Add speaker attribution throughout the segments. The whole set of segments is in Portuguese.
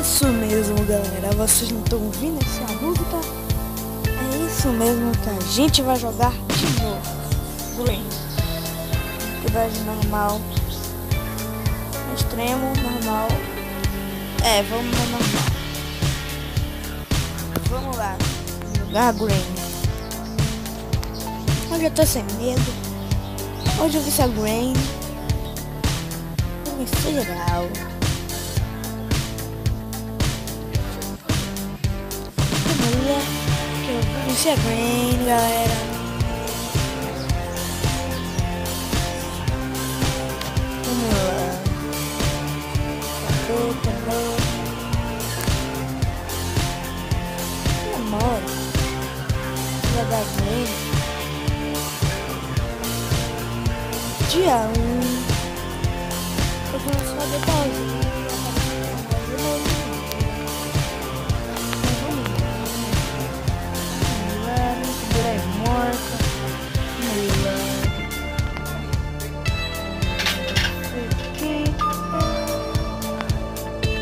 Speaker 1: Isso mesmo, galera. Vocês não estão ouvindo essa música? É isso mesmo que a gente vai jogar de novo. Green. Atividade normal. Extremo, normal. É, vamos no normal. Vamos lá. Jogar Green. Hoje eu tô sem medo. Hoje eu vi essa Green. Vamos geral. Essa Green, galera. Vamos lá. Acabou, acabou. Amor. Jogar Green. dia 1. Um, eu vou só detalhe.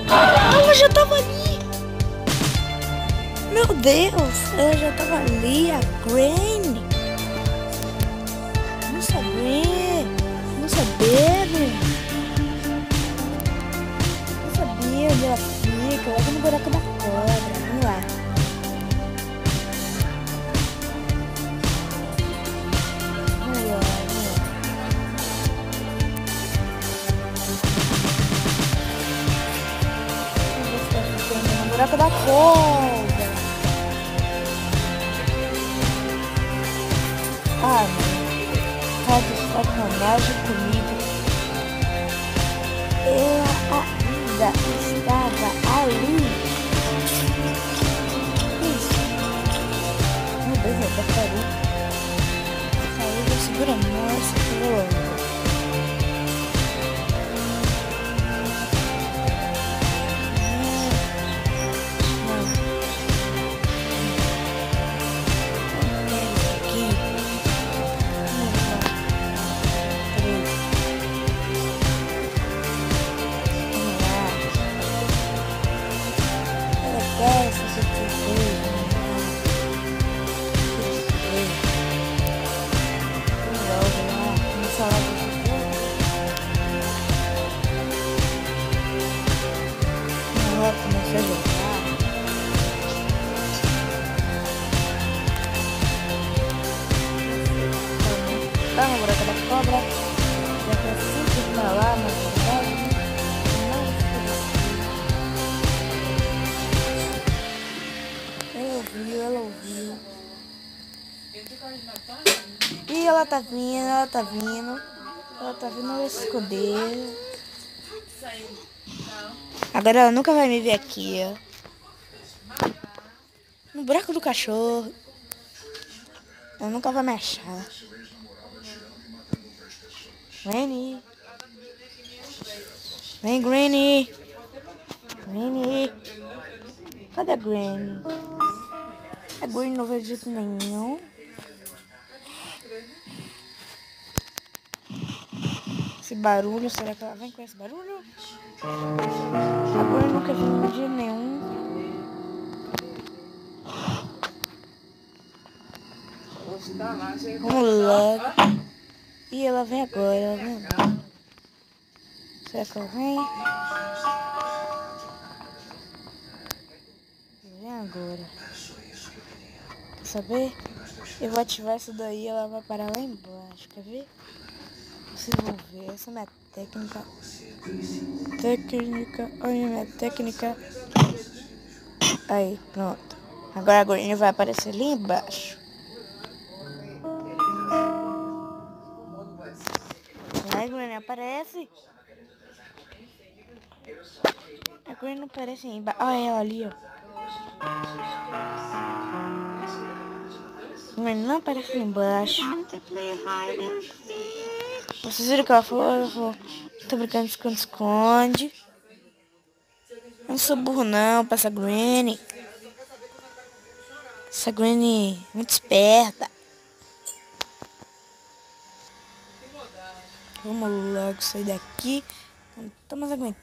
Speaker 1: Ela já tava ali. Meu Deus, ela já tava ali, a Granny. Nossa, Granny. Não sabia, Não sabia onde ela fica. Logo no buraco da cobra. Da cobra. Ah. Tá de sacanagem comigo. Ela ainda estava ali. Isso. Meu Deus, eu até parei. Saiu, segura a moça, pelo ela tá vindo, ela tá vindo. Ela tá vindo, vai se esconder. Agora ela nunca vai me ver aqui, ó. No buraco do cachorro. Ela nunca vai me achar. Granny. Vem, Granny. Granny. Cadê a Granny? A Granny não veio de jeito nenhum. Esse barulho, será que ela vem com esse barulho? Agora eu nunca vi de nenhum. Vamos lá. E ela vem agora, ela vem agora. Será que ela vem? Vem agora. Quer saber? Eu vou ativar isso daí ela vai parar lá embaixo. Quer ver? Vocês vão ver. Essa é minha técnica. Técnica. Olha minha técnica. Aí, pronto. Agora a gorinha vai aparecer ali embaixo. Ai, Granny, aparece. A não aparece embaixo. Olha ela ali, ó. Granny não aparece embaixo. Vocês viram que ela falou? Ela falou, tô brincando de esconde-esconde. Não sou burro não, pra essa Granny. Essa Granny muito esperta. Vamos logo sair daqui. Não mais aguentando.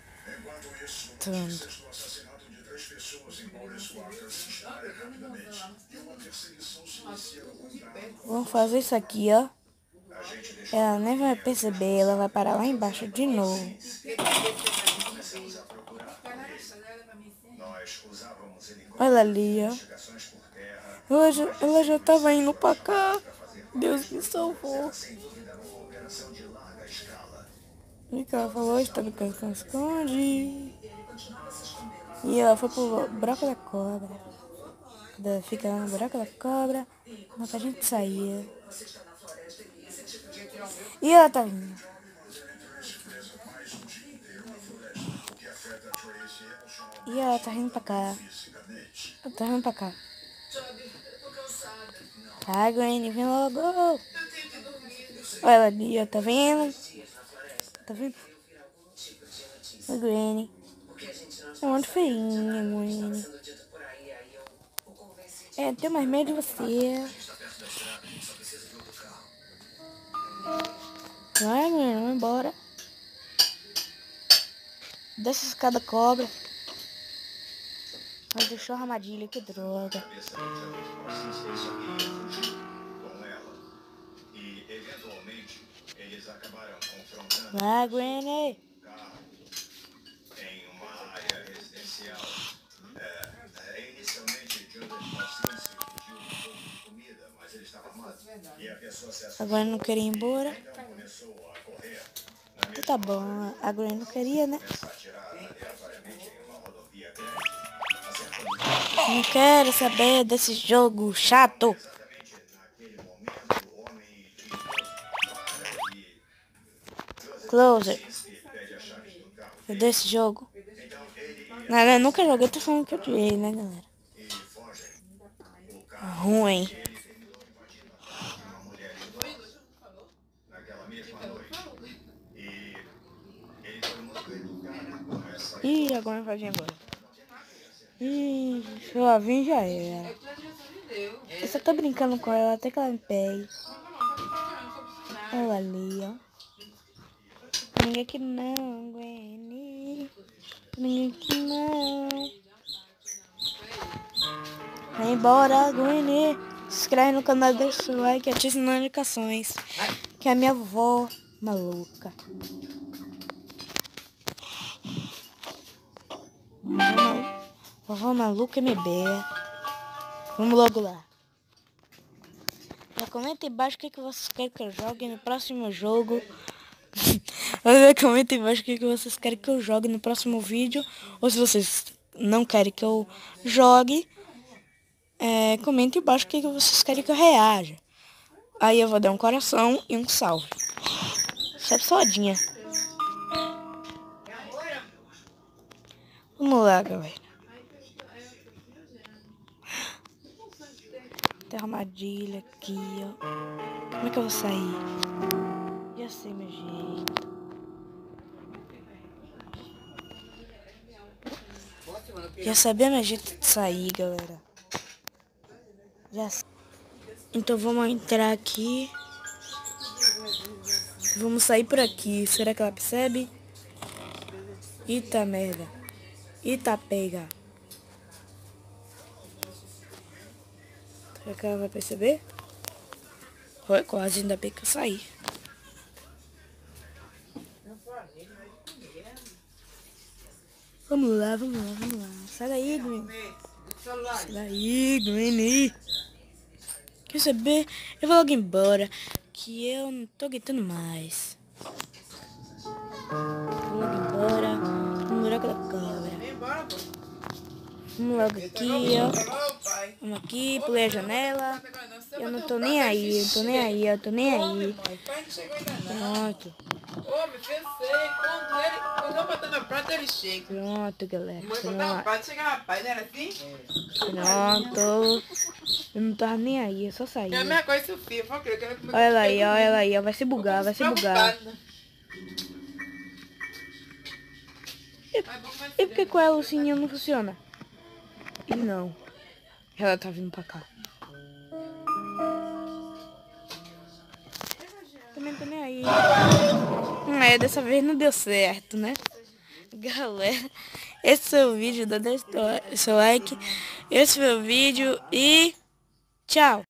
Speaker 1: Vamos fazer isso aqui, ó. Ela nem vai perceber, ela vai parar lá embaixo de novo. Olha ali, ó. Ela já, ela já tava indo pra cá. Deus me salvou. E que ela falou, está no canto esconde. E ela foi pro buraco da cobra. Ela fica lá no buraco da cobra. Não pra gente sair. E ela tá vindo. E ela tá rindo pra cá. Ela tá rindo pra cá. Tá, Granny, vem logo. Olha ela ali, ó, tá vendo? Tá vendo? A Granny. É muito feinha, Granny. É, tenho mais medo de você. Vai, Granny, vamos embora. Desce a escada cobra. Mas deixou a armadilha, que droga. Vai, Granny. Em Agora não queria ir embora. Então. Tá bom, a Gwen não queria, né? Não quero saber desse jogo chato. Closer. Desse jogo. Não, eu nunca joguei, tô falando que eu joguei, né, galera? Ruim. Ih, agora vai vir agora. Ih, se ela vir já era. Eu só tô brincando com ela até que ela me pegue. Olha ali, ó. Ninguém aqui não, Gwenny. Ninguém aqui não. Vai embora, Gwenny. Se inscreve no canal, deixa o like e ativa as notificações. Que é a minha avó maluca. Vovó maluca MB. Vamos logo lá. Já comenta embaixo o que, que vocês querem que eu jogue no próximo jogo. comenta embaixo o que, que vocês querem que eu jogue no próximo vídeo. Ou se vocês não querem que eu jogue, é, comenta embaixo o que, vocês querem que eu reaja. Aí eu vou dar um coração e um salve. Certo, sodinha. Vamos lá, galera. Tem armadilha aqui, ó. Como é que eu vou sair? Já sei meu jeito. Já sabia meu jeito de sair, galera. Já Então vamos entrar aqui. Vamos sair por aqui. Será que ela percebe? Eita merda. Eita pega. Será que ela vai perceber? Foi quase, ainda bem que eu saí. Vamos lá, vamos lá, vamos lá. Sai daí, Gwen. Sai daí, Gwen. Saber? Eu vou logo embora. Que eu não tô aguentando mais. Vou logo embora. No buraco da cobra. Vamos logo aqui, ó. Vamos aqui, pulei a janela. Eu não tô nem aí, eu tô nem aí, eu tô nem aí. Pronto.
Speaker 2: Ô, me pensei, quando ele, quando eu botar na prata, ele chega.
Speaker 1: Pronto, galera.
Speaker 2: Mãe botar na prata, chega rapaz, não era assim?
Speaker 1: Pronto. Eu não tava nem aí, eu só saí.
Speaker 2: É a mesma coisa, Sofia. Eu quero comer
Speaker 1: Olha ela aí, olha ela aí. Vai se bugar, vai se bugar. E, e por que com a Lucinha não funciona? E não. Ela tá vindo pra cá. Também tô nem aí. É, dessa vez não deu certo, né? galera, esse foi o vídeo, dá seu like, esse foi o vídeo e tchau!